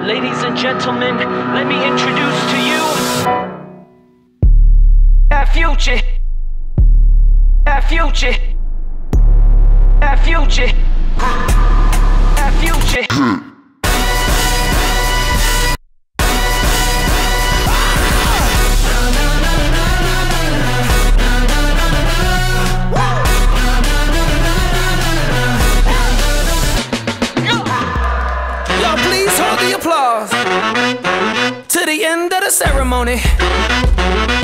Ladies and gentlemen, let me introduce to you that future. That future. That future. round applause to the end of the ceremony.